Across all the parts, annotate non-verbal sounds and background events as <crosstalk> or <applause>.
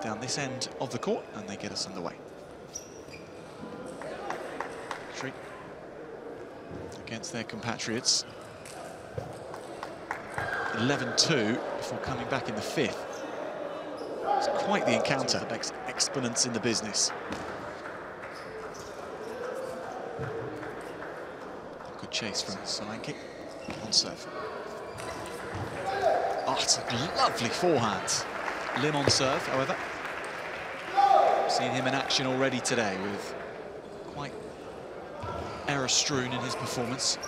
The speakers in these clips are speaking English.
down this end of the court and they get us underway. Treat against their compatriots. 11-2 before coming back in the fifth. It's quite the encounter. Next exponents in the business. Good chase from Solanke on serve. Oh, it's a lovely forehand. Lim on serve, however. Seen him in action already today with quite error-strewn in his performance.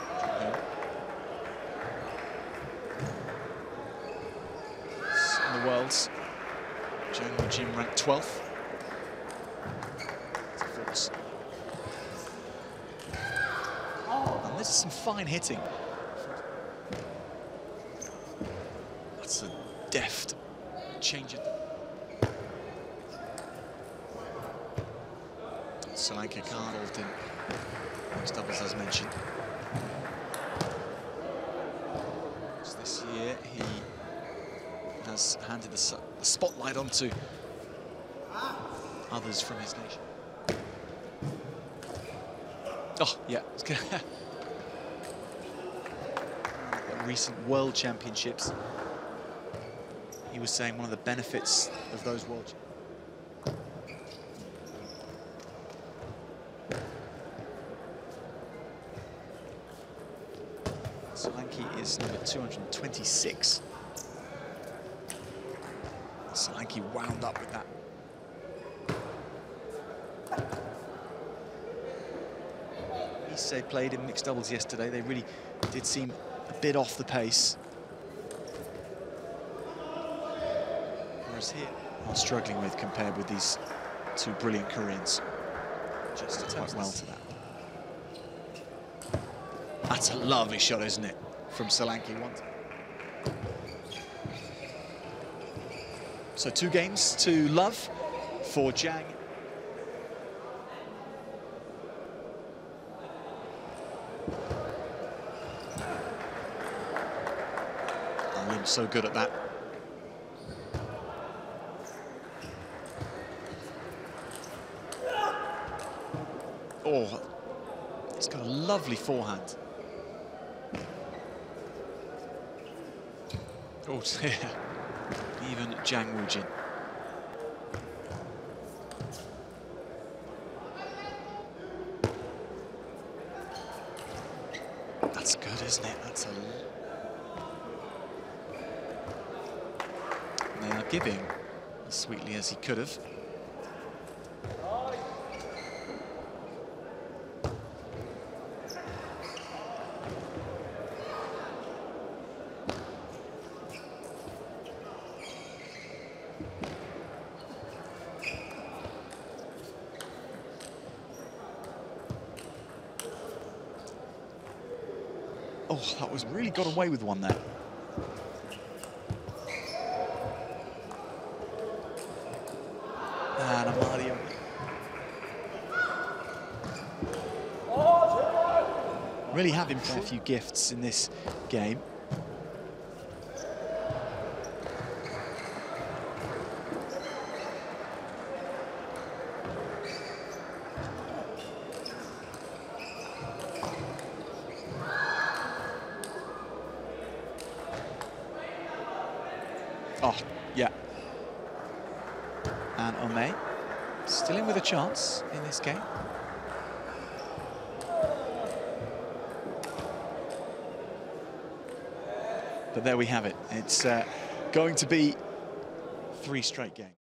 In the Worlds, Jang Jim ranked 12th. And this is some fine hitting. That's a deft change it. Solanke Cardled in mixed doubles as mentioned. So this year he has handed the, the spotlight onto others from his nation. Oh, yeah. <laughs> recent World Championships, he was saying one of the benefits of those World Solanke is number 226. Solanke wound up with that. Issei played in mixed doubles yesterday. They really did seem a bit off the pace. Whereas here, I'm struggling with compared with these two brilliant Koreans. Just quite well to that. That's a lovely shot, isn't it, from Solanke once. So two games to love for Jang. Lim's so good at that. Oh, he's got a lovely forehand. Oh, <laughs> yeah. Even Jang Woojin. That's good, isn't it? That's a... They are giving as sweetly as he could have. Oh, that was really got away with one there. And Amadio. Really have him a few gifts in this game. Oh, yeah. And Omeh still in with a chance in this game. But there we have it. It's uh, going to be three straight games.